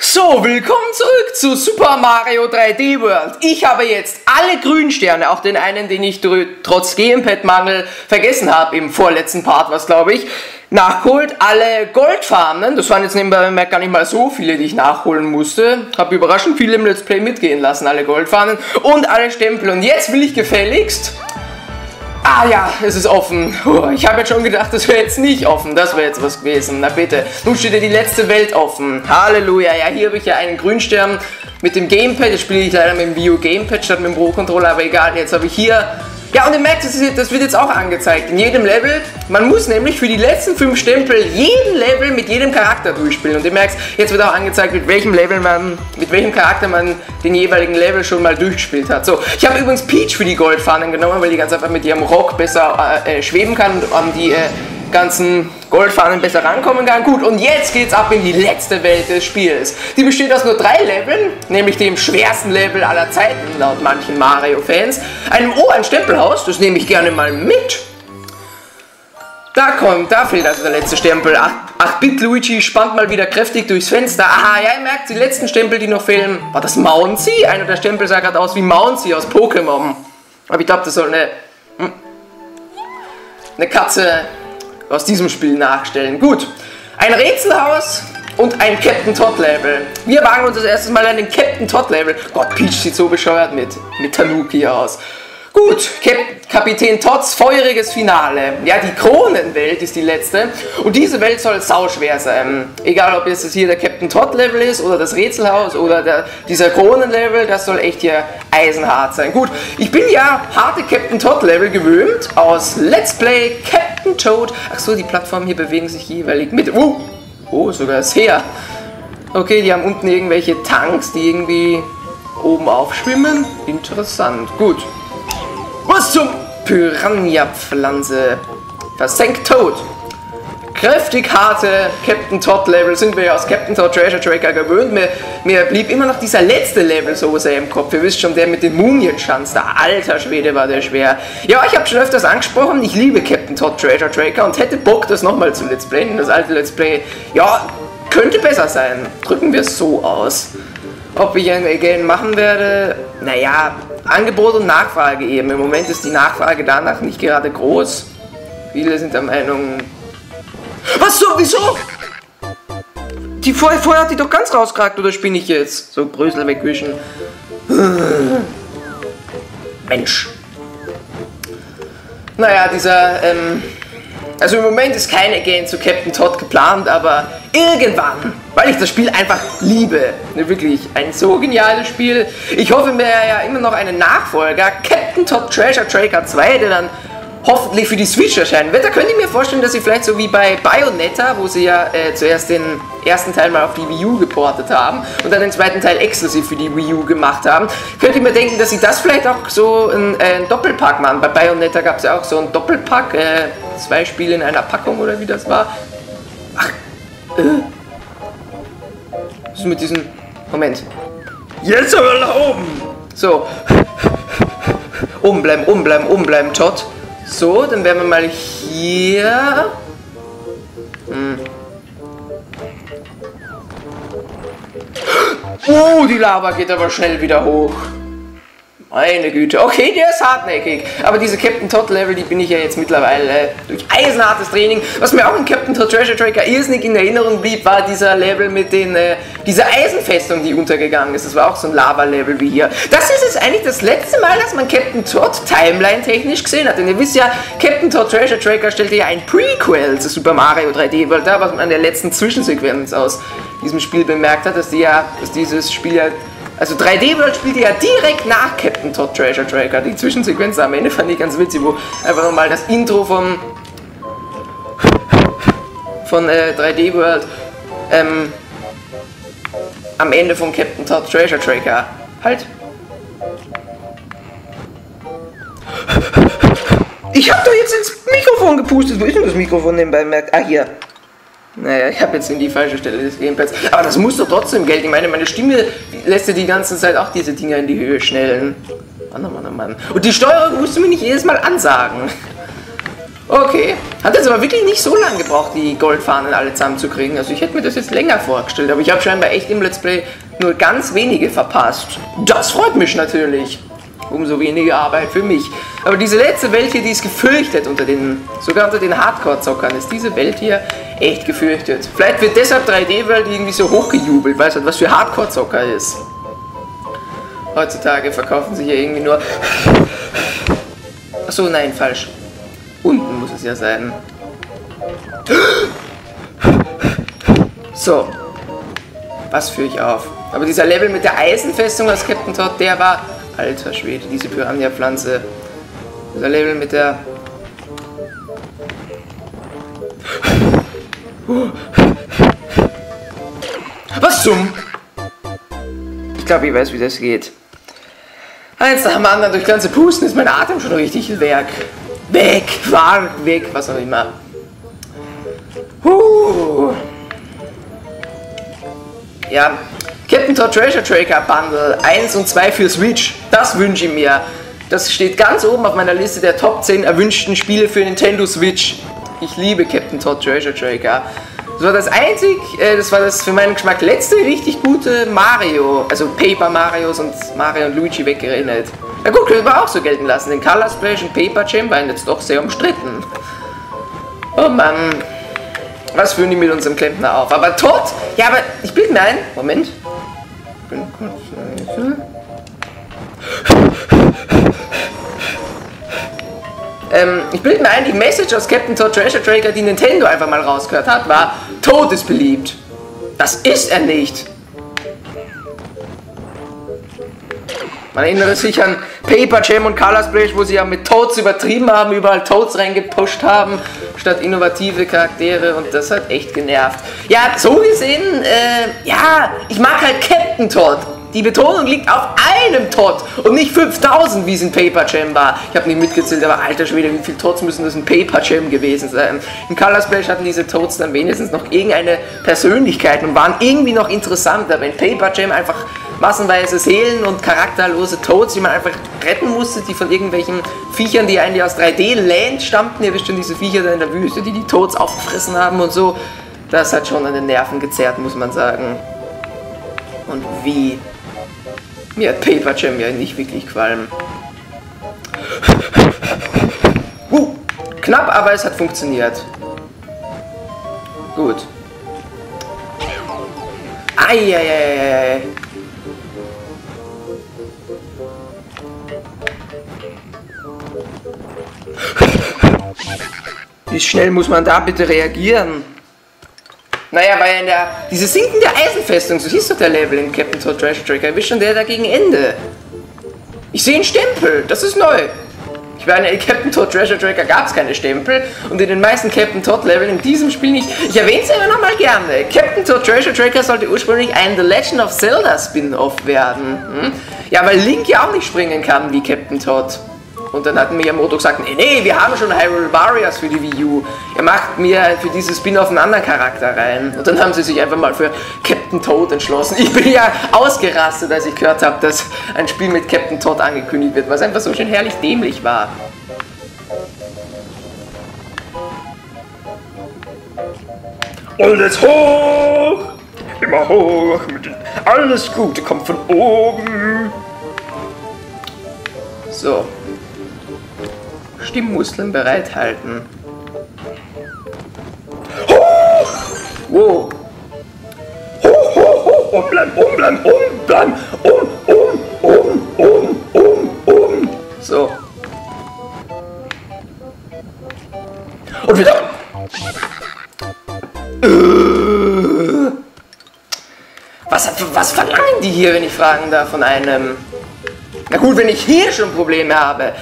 So, willkommen zurück zu Super Mario 3D World. Ich habe jetzt alle Grünsterne, auch den einen, den ich trotz Gamepad-Mangel vergessen habe im vorletzten Part, was glaube ich, nachgeholt. Alle Goldfarmen, das waren jetzt nebenbei gar nicht mal so viele, die ich nachholen musste. Habe überraschend viele im Let's Play mitgehen lassen, alle Goldfarmen und alle Stempel. Und jetzt will ich gefälligst Ah ja, es ist offen. Ich habe jetzt schon gedacht, das wäre jetzt nicht offen. Das wäre jetzt was gewesen. Na bitte. Nun steht ja die letzte Welt offen. Halleluja. Ja, hier habe ich ja einen Grünstern mit dem Gamepad. Jetzt spiele ich leider mit dem Wii U Gamepad statt mit dem Pro-Controller, aber egal. Jetzt habe ich hier ja, und ihr merkt, das, wird jetzt auch angezeigt. In jedem Level, man muss nämlich für die letzten fünf Stempel jeden Level mit jedem Charakter durchspielen. Und ihr merkt, jetzt wird auch angezeigt, mit welchem Level man, mit welchem Charakter man den jeweiligen Level schon mal durchgespielt hat. So, ich habe übrigens Peach für die Goldfahnen genommen, weil die ganz einfach mit ihrem Rock besser äh, äh schweben kann und um die äh, ganzen Goldfahnen besser rankommen kann. Gut, und jetzt geht's ab in die letzte Welt des Spiels. Die besteht aus nur drei Leveln, nämlich dem schwersten Level aller Zeiten, laut manchen Mario-Fans. Einem Oh, ein Stempelhaus, das nehme ich gerne mal mit. Da kommt, da fehlt also der letzte Stempel. 8-Bit Luigi spannt mal wieder kräftig durchs Fenster. Aha, ja, ihr merkt, die letzten Stempel, die noch fehlen, war das Mouncy? Einer der Stempel sah gerade aus wie Mouncy aus Pokémon. Aber ich glaube, das soll eine, hm, eine Katze aus diesem Spiel nachstellen. Gut, ein Rätselhaus und ein Captain Todd Level. Wir wagen uns das erste Mal an den Captain Todd Level. Gott, Peach sieht so bescheuert mit, mit Tanuki aus. Gut, Cap Kapitän Todds feuriges Finale. Ja, die Kronenwelt ist die letzte. Und diese Welt soll sauschwer sein. Egal, ob jetzt hier der Captain Todd Level ist oder das Rätselhaus oder der, dieser Kronenlevel, das soll echt hier eisenhart sein. Gut, ich bin ja harte Captain Todd Level gewöhnt aus Let's Play Captain Toad. Achso, die Plattformen hier bewegen sich jeweilig mit. Uh, oh, sogar sehr. Okay, die haben unten irgendwelche Tanks, die irgendwie oben aufschwimmen. Interessant. Gut. Was zum Piranha-Pflanze? Versenkt tot. Kräftig harte Captain Todd Level sind wir ja aus Captain Todd Treasure Tracker gewöhnt. Mir, mir blieb immer noch dieser letzte Level so sehr im Kopf. Ihr wisst schon, der mit den Mumienschanz. Der alter Schwede war der schwer. Ja, ich habe schon öfters angesprochen, ich liebe Captain Todd Treasure Tracker und hätte Bock, das nochmal zu Let's Playen. Das alte Let's Play, ja, könnte besser sein. Drücken wir es so aus. Ob ich ein Again machen werde, naja, Angebot und Nachfrage eben. Im Moment ist die Nachfrage danach nicht gerade groß. Viele sind der Meinung... Was so? Wieso? Die vorher, vorher hat die doch ganz rausgeragt, oder spinne ich jetzt? So Brösel wegwischen. Mensch. Naja, dieser, ähm, also im Moment ist kein Again zu Captain Todd geplant, aber irgendwann, weil ich das Spiel einfach liebe, ne, wirklich ein so geniales Spiel. Ich hoffe mir ja immer noch einen Nachfolger, Captain Todd Treasure Tracker 2, der dann hoffentlich für die Switch erscheinen wird. Da könnte ich mir vorstellen, dass sie vielleicht so wie bei Bayonetta, wo sie ja äh, zuerst den ersten Teil mal auf die Wii U geportet haben und dann den zweiten Teil exklusiv für die Wii U gemacht haben, könnte ich mir denken, dass sie das vielleicht auch so ein, äh, ein Doppelpack machen. Bei Bayonetta gab es ja auch so ein Doppelpack, äh, zwei Spiele in einer Packung oder wie das war. Ach, äh. Was ist mit diesem... Moment. Jetzt aber nach oben! So. Oben bleiben, oben bleiben, oben bleiben, Todd. So, dann werden wir mal hier... Hm. Oh, die Lava geht aber schnell wieder hoch. Meine Güte. Okay, der ist hartnäckig. Aber diese Captain Todd Level, die bin ich ja jetzt mittlerweile durch eisenhartes Training. Was mir auch in Captain Todd Treasure Tracker irrsinnig in Erinnerung blieb, war dieser Level mit den, äh, dieser Eisenfestung, die untergegangen ist. Das war auch so ein Lava-Level wie hier. Das ist jetzt eigentlich das letzte Mal, dass man Captain Todd Timeline-technisch gesehen hat. Denn ihr wisst ja, Captain Todd Treasure Tracker stellte ja ein Prequel zu Super Mario 3D World da, was man an der letzten Zwischensequenz aus diesem Spiel bemerkt hat, dass, die ja, dass dieses Spiel ja also 3D World spielt ja direkt nach Captain Todd Treasure Tracker. Die Zwischensequenz am Ende fand ich ganz witzig, wo einfach nochmal das Intro vom von äh, 3D World ähm, am Ende von Captain Todd Treasure Tracker halt. Ich hab doch jetzt ins Mikrofon gepustet. Wo ist denn das Mikrofon nebenbei? Ah, hier. Naja, ich habe jetzt in die falsche Stelle des Gamepads. Aber das muss doch trotzdem Geld. Ich meine, meine Stimme lässt ja die ganze Zeit auch diese Dinger in die Höhe schnellen. Mann, oh Mann, oh Mann. Und die Steuerung musst du mir nicht jedes Mal ansagen. Okay. Hat jetzt aber wirklich nicht so lange gebraucht, die Goldfahnen alle zusammenzukriegen. Also ich hätte mir das jetzt länger vorgestellt, aber ich habe scheinbar echt im Let's Play nur ganz wenige verpasst. Das freut mich natürlich. Umso weniger Arbeit für mich. Aber diese letzte Welt hier, die ist gefürchtet unter den, sogar unter den Hardcore-Zockern, ist diese Welt hier echt gefürchtet. Vielleicht wird deshalb 3D-Welt irgendwie so hochgejubelt, es halt was für Hardcore-Zocker ist. Heutzutage verkaufen sich ja irgendwie nur... Achso, nein, falsch. Unten muss es ja sein. So. Was führe ich auf? Aber dieser Level mit der Eisenfestung als Captain Todd, der war... Alter Schwede, diese Piranha-Pflanze. Dieser Level mit der... Was zum... Ich glaube, ich weiß, wie das geht. Eins nach dem anderen durch ganze Pusten ist mein Atem schon richtig weg. Weg, war weg, was auch immer. Huh. Ja, Captain Todd Treasure Tracker Bundle 1 und 2 für Switch, das wünsche ich mir. Das steht ganz oben auf meiner Liste der Top 10 erwünschten Spiele für Nintendo Switch. Ich liebe Captain Todd Treasure Tracker. Das war das einzig, äh, das war das für meinen Geschmack letzte richtig gute Mario, also Paper Marios und Mario und Luigi weggeredet. Na gut, können wir auch so gelten lassen. Den Color Splash und Paper Jam waren jetzt doch sehr umstritten. Oh Mann. Was führen die mit unserem Klempner auf? Aber tot? Ja, aber ich bilde mir ein. Moment. Bin kurz. Ähm, ich bilde mir ein, die Message aus Captain Todd Treasure Tracker, die Nintendo einfach mal rausgehört hat, war, Tod ist beliebt. Das ist er nicht. Man erinnere sich an Paper Jam und Color Splash, wo sie ja mit Toads übertrieben haben, überall Toads reingepusht haben, statt innovative Charaktere und das hat echt genervt. Ja, so gesehen, äh, ja, ich mag halt Captain Todd. Die Betonung liegt auf einem Tod und nicht 5000, wie es in Paper Jam war. Ich habe nicht mitgezählt, aber alter Schwede, wie viele Tods müssen das in Paper Jam gewesen sein? In Color Splash hatten diese Tods dann wenigstens noch irgendeine Persönlichkeit und waren irgendwie noch interessanter. Wenn Paper Jam einfach massenweise Seelen und charakterlose Toads, die man einfach retten musste, die von irgendwelchen Viechern, die eigentlich aus 3D-Land stammten, ihr wisst schon, diese Viecher da in der Wüste, die die Toads aufgefressen haben und so, das hat schon an den Nerven gezerrt, muss man sagen. Und wie mir hat Paper Jam ja nicht wirklich gefallen. Uh, knapp, aber es hat funktioniert. Gut. Eieieiei. Wie schnell muss man da bitte reagieren? Naja, weil in der, diese sinkende Eisenfestung, so hieß doch der Level in Captain Todd Treasure Tracker, wie schon der da gegen Ende. Ich sehe einen Stempel, das ist neu. Ich meine, in Captain Todd Treasure Tracker gab es keine Stempel und in den meisten Captain Todd Leveln in diesem Spiel nicht. Ich erwähne es aber nochmal gerne. Captain Todd Treasure Tracker sollte ursprünglich ein The Legend of Zelda Spin-Off werden. Hm? Ja, weil Link ja auch nicht springen kann wie Captain Todd. Und dann hat Miyamoto gesagt, nee, nee, wir haben schon Hyrule Warriors für die Wii U. Er macht mir für dieses Spin-off einen anderen Charakter rein. Und dann haben sie sich einfach mal für Captain Toad entschlossen. Ich bin ja ausgerastet, als ich gehört habe, dass ein Spiel mit Captain Toad angekündigt wird, was einfach so schön herrlich dämlich war. Alles hoch! Immer hoch! Alles Gute kommt von oben! So, Stimmmuskeln bereithalten. Hoch! Wow. Hoch, hoch, hoch, umbleiben, umbleiben, umbleiben, um, um, um, um, um, um. So. Und wieder. Äh. Was, was verlangen die hier, wenn ich fragen darf, von einem? Na gut, wenn ich hier schon Probleme habe,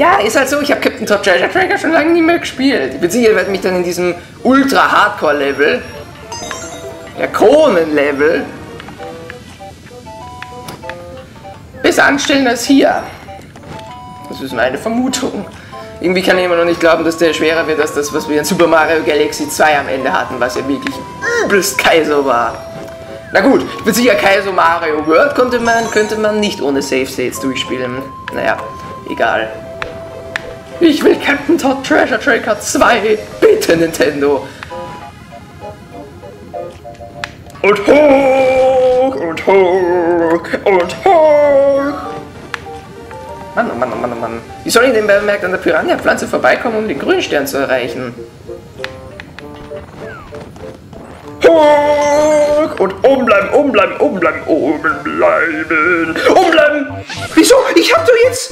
ja, ist halt so, ich habe Captain Todd Treasure Tracker schon lange nicht mehr gespielt. Ich bin sicher, ich werde mich dann in diesem Ultra-Hardcore-Level, der Kronen-Level, besser anstellen als hier. Das ist meine Vermutung. Irgendwie kann ich immer noch nicht glauben, dass der schwerer wird als das, was wir in Super Mario Galaxy 2 am Ende hatten, was ja wirklich übelst Kaiser war. Na gut, ich bin sicher Kaiser Mario World konnte man, könnte man nicht ohne Save States durchspielen. Naja, egal. Ich will Captain Todd Treasure Tracker 2. Bitte, Nintendo. Und hoch und hoch und hoch. Mann, oh Mann, oh Mann, oh Mann. Wie soll ich denn bemerkt an der Piranha-Pflanze vorbeikommen, um den Grünstern zu erreichen? Hoch und oben bleiben, oben bleiben, oben bleiben, oben bleiben, oben bleiben. Wieso? Ich hab doch jetzt...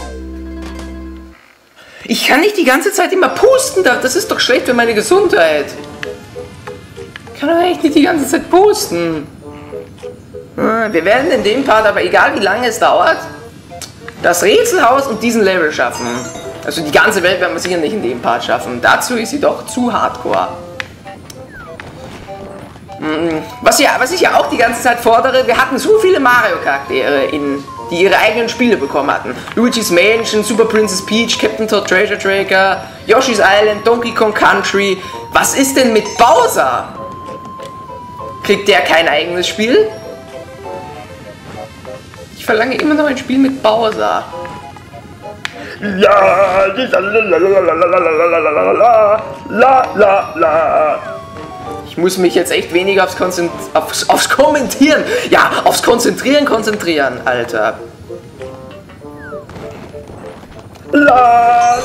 Ich kann nicht die ganze Zeit immer pusten, das ist doch schlecht für meine Gesundheit. Ich kann doch echt nicht die ganze Zeit pusten. Ah, wir werden in dem Part, aber egal wie lange es dauert, das Rätselhaus und diesen Level schaffen. Also die ganze Welt werden wir sicher nicht in dem Part schaffen. Dazu ist sie doch zu hardcore. Hm, was, ja, was ich ja auch die ganze Zeit fordere, wir hatten so viele Mario-Charaktere, die ihre eigenen Spiele bekommen hatten. Luigi's Mansion, Super Princess Peach, Captain Todd Treasure Tracker, Yoshi's Island, Donkey Kong Country. Was ist denn mit Bowser? Kriegt der kein eigenes Spiel? Ich verlange immer noch ein Spiel mit Bowser. La la la la Ich muss mich jetzt echt weniger aufs, Konzentri aufs, aufs Kommentieren, ja, aufs Konzentrieren konzentrieren, Alter. La,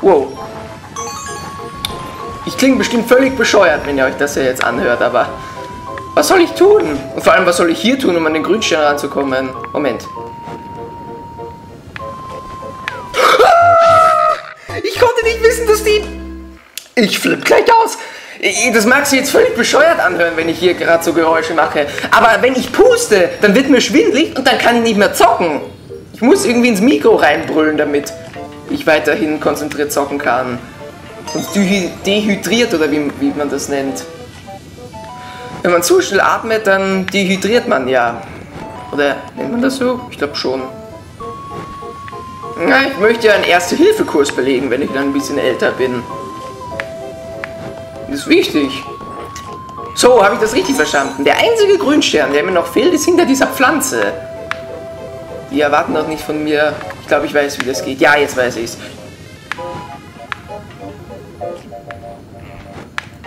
Wow. Ich klinge bestimmt völlig bescheuert, wenn ihr euch das ja jetzt anhört, aber was soll ich tun? Und vor allem, was soll ich hier tun, um an den Grünstern ranzukommen? Moment. Ich konnte nicht wissen, dass die... Ich flipp gleich aus. Das mag sich jetzt völlig bescheuert anhören, wenn ich hier gerade so Geräusche mache. Aber wenn ich puste, dann wird mir schwindlig und dann kann ich nicht mehr zocken. Ich muss irgendwie ins Mikro reinbrüllen damit ich weiterhin konzentriert zocken kann. Sonst dehydriert oder wie, wie man das nennt. Wenn man zu schnell atmet, dann dehydriert man ja. Oder nennt man das so? Ich glaube schon. Ja, ich möchte ja einen Erste-Hilfe-Kurs belegen, wenn ich dann ein bisschen älter bin. Das ist wichtig. So, habe ich das richtig verstanden? Der einzige Grünstern, der mir noch fehlt, ist hinter dieser Pflanze. Die erwarten auch nicht von mir. Ich glaube, ich weiß, wie das geht. Ja, jetzt weiß ich's.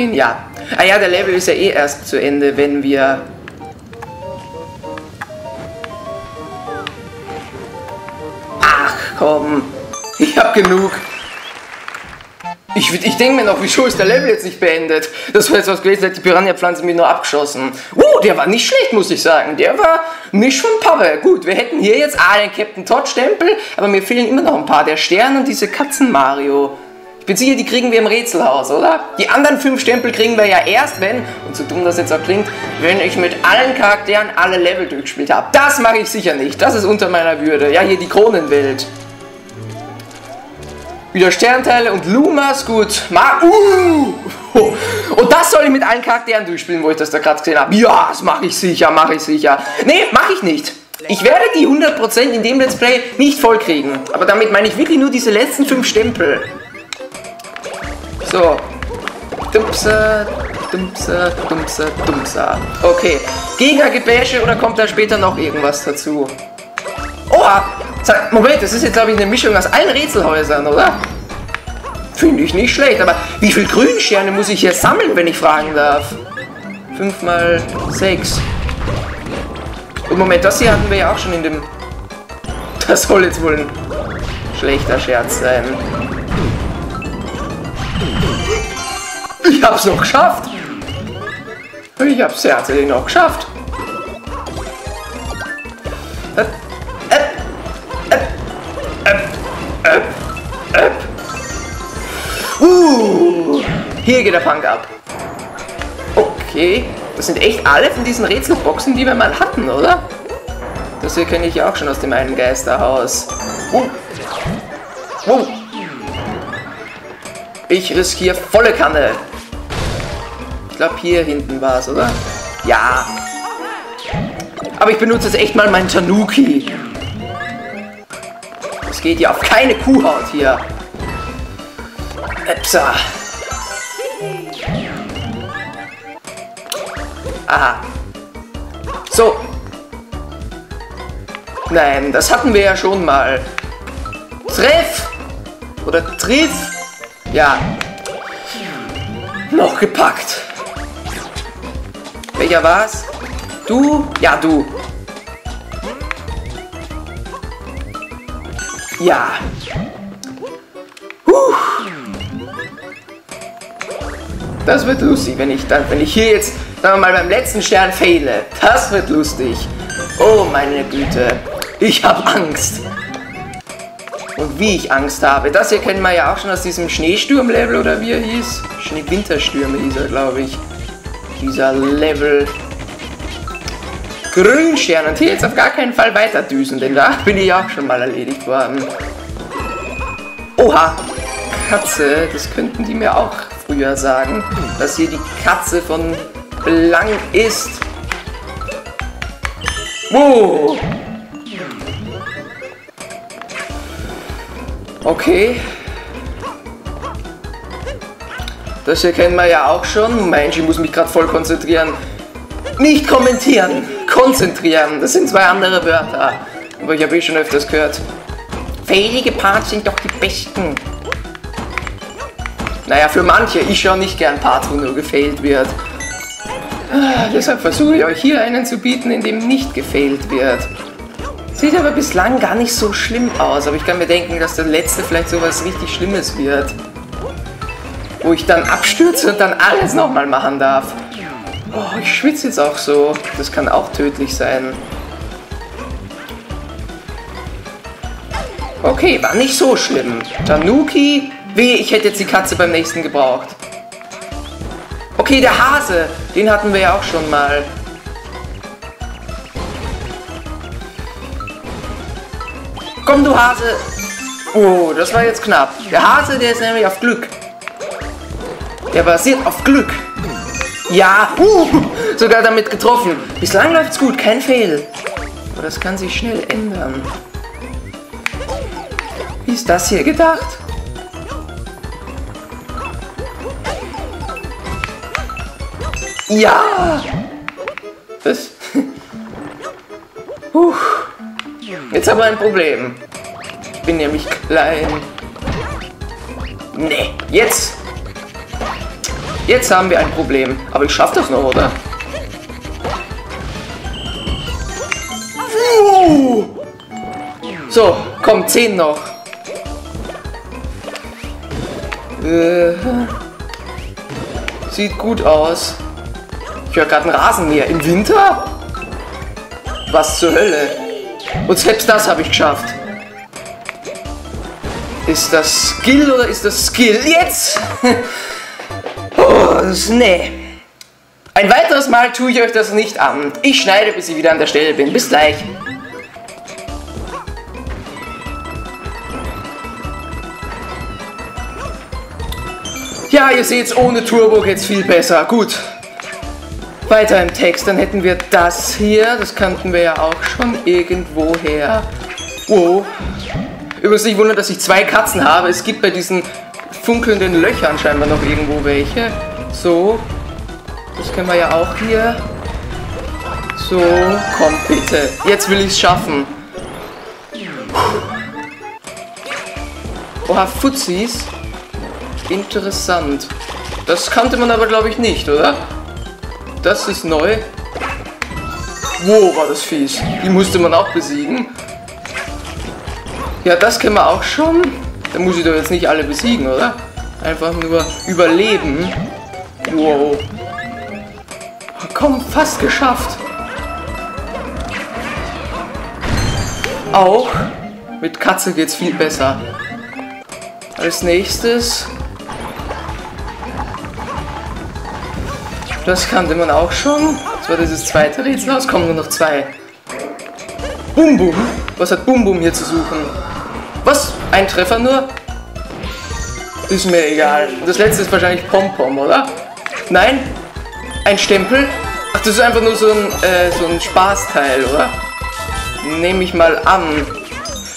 Mitgehen? Ja. Ah ja, der Level ist ja eh erst zu Ende, wenn wir komm. Ich hab genug. Ich, ich denke mir noch, wieso ist der Level jetzt nicht beendet? Das war jetzt was gewesen, hat die Piranha-Pflanze mir nur abgeschossen. Uh, der war nicht schlecht, muss ich sagen. Der war nicht von Pappe. Gut, wir hätten hier jetzt ah, den Captain Todd-Stempel, aber mir fehlen immer noch ein paar. Der Stern und diese Katzen-Mario. Ich bin sicher, die kriegen wir im Rätselhaus, oder? Die anderen fünf Stempel kriegen wir ja erst, wenn, und so dumm das jetzt auch klingt, wenn ich mit allen Charakteren alle Level durchgespielt habe. Das mache ich sicher nicht. Das ist unter meiner Würde. Ja, hier die Kronenwelt. Wieder Sternteile und Lumas, gut. Ma uh! Und das soll ich mit allen Charakteren durchspielen, wo ich das da gerade gesehen habe. Ja, das mache ich sicher, mache ich sicher. Nee, mache ich nicht. Ich werde die 100% in dem Let's Play nicht voll kriegen. Aber damit meine ich wirklich nur diese letzten 5 Stempel. So. Dumpser, Dumpser, Dumpser, Dumpser. Okay. Gegnergebäsche oder kommt da später noch irgendwas dazu? Oha! Moment, das ist jetzt, glaube ich, eine Mischung aus allen Rätselhäusern, oder? Finde ich nicht schlecht, aber wie viele Grünsterne muss ich hier sammeln, wenn ich fragen darf? 5 mal 6. Und Moment, das hier hatten wir ja auch schon in dem... Das soll jetzt wohl ein schlechter Scherz sein. Ich hab's noch geschafft. Ich hab's tatsächlich noch geschafft. Uh, hier geht der Fang ab. Okay, das sind echt alle von diesen Rätselboxen, die wir mal hatten, oder? Das hier kenne ich auch schon aus dem einen Geisterhaus. Uh. Uh. Ich riskiere volle Kanne. Ich glaube, hier hinten war es, oder? Ja. Aber ich benutze jetzt echt mal mein Tanuki. Es geht ja auf keine Kuhhaut hier. Epsa. Aha. So. Nein, das hatten wir ja schon mal. Treff! Oder Triff? Ja. Noch gepackt. Welcher war's? Du? Ja, du. Ja. Huh. Das wird lustig, wenn ich dann, wenn ich hier jetzt, sagen wir mal, beim letzten Stern fehle. Das wird lustig. Oh meine Güte. Ich habe Angst. Und wie ich Angst habe. Das hier kennen wir ja auch schon aus diesem Schneesturm-Level oder wie er hieß. Schneewinterstürme hieß er, glaube ich. Dieser Level. Grünstern. Und hier jetzt auf gar keinen Fall weiter düsen, denn da bin ich auch schon mal erledigt worden. Oha. Katze. Das könnten die mir auch früher sagen. Dass hier die Katze von Belang ist. Wow. Okay. Das hier kennen wir ja auch schon. Mensch, ich muss mich gerade voll konzentrieren. Nicht kommentieren, konzentrieren. Das sind zwei andere Wörter. Aber ich habe eh schon öfters gehört. Fähige Parts sind doch die besten. Naja, für manche. Ich schaue nicht gern Parts, wo nur gefailt wird. Ah, deshalb versuche ich euch hier einen zu bieten, in dem nicht gefailt wird. Sieht aber bislang gar nicht so schlimm aus, aber ich kann mir denken, dass der letzte vielleicht sowas richtig Schlimmes wird. Wo ich dann abstürze und dann alles nochmal machen darf. Oh, ich schwitze jetzt auch so. Das kann auch tödlich sein. Okay, war nicht so schlimm. Tanuki. Weh, ich hätte jetzt die Katze beim nächsten gebraucht. Okay, der Hase. Den hatten wir ja auch schon mal. Komm, du Hase. Oh, das war jetzt knapp. Der Hase, der ist nämlich auf Glück. Der basiert auf Glück. Ja, uh, sogar damit getroffen. Bislang läuft's gut, kein Fehl. Aber das kann sich schnell ändern. Wie ist das hier gedacht? Ja! Das. Jetzt haben wir ein Problem. Ich bin nämlich klein. Nee, jetzt. Jetzt haben wir ein Problem. Aber ich schaffe das noch, oder? So, komm, 10 noch. Äh, sieht gut aus. Ich höre gerade ein Rasenmäher. Im Winter? Was zur Hölle? Und selbst das habe ich geschafft. Ist das Skill oder ist das Skill? Jetzt! oh, nee. Ein weiteres Mal tue ich euch das nicht an. Ich schneide, bis ich wieder an der Stelle bin. Bis gleich. Ja, ihr seht, ohne Turbo geht's viel besser. Gut. Weiter im Text, dann hätten wir das hier. Das kannten wir ja auch schon irgendwoher. Wow. Übrigens nicht wundern, dass ich zwei Katzen habe. Es gibt bei diesen funkelnden Löchern scheinbar noch irgendwo welche. So. Das können wir ja auch hier. So, komm bitte. Jetzt will ich es schaffen. Oha, Fuzis. Interessant. Das kannte man aber, glaube ich, nicht, oder? Das ist neu. Wow, war das fies. Die musste man auch besiegen. Ja, das kennen wir auch schon. Da muss ich doch jetzt nicht alle besiegen, oder? Einfach nur überleben. Wow. Komm, fast geschafft. Auch mit Katze geht's viel besser. Als nächstes. Das kannte man auch schon. Das war dieses zweite Rätsel. Es kommen nur noch zwei. Bum Bum. Was hat Bum Bum hier zu suchen? Was? Ein Treffer nur? Ist mir egal. Das letzte ist wahrscheinlich Pom Pom, oder? Nein? Ein Stempel? Ach, das ist einfach nur so ein, äh, so ein Spaßteil, oder? Nehme ich mal an.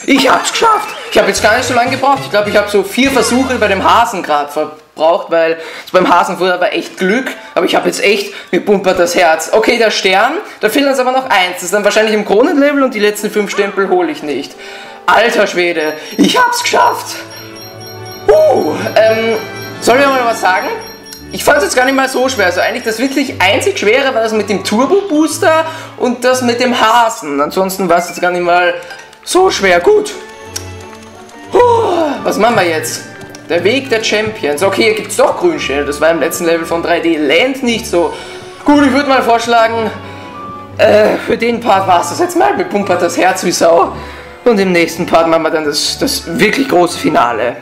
Ich hab's geschafft! Ich habe jetzt gar nicht so lange gebraucht. Ich glaube, ich habe so vier Versuche bei dem Hasen gerade verbraucht, weil beim Hasen vorher war echt Glück. Aber ich habe jetzt echt, mir pumpert das Herz. Okay, der Stern, da fehlt uns aber noch eins. Das ist dann wahrscheinlich im Kronenlevel und die letzten fünf Stempel hole ich nicht. Alter Schwede, ich hab's geschafft! Uh, ähm, soll ich mal was sagen? Ich fand es jetzt gar nicht mal so schwer. Also eigentlich das wirklich einzig Schwere war das mit dem Turbo Booster und das mit dem Hasen. Ansonsten war es jetzt gar nicht mal so schwer. Gut. Puh, was machen wir jetzt? Der Weg der Champions. Okay, hier gibt es doch Grünsterne. Das war im letzten Level von 3D Land nicht so. Gut, ich würde mal vorschlagen, äh, für den Part war es das jetzt mal. Mir pumpert das Herz wie Sau. Und im nächsten Part machen wir dann das, das wirklich große Finale.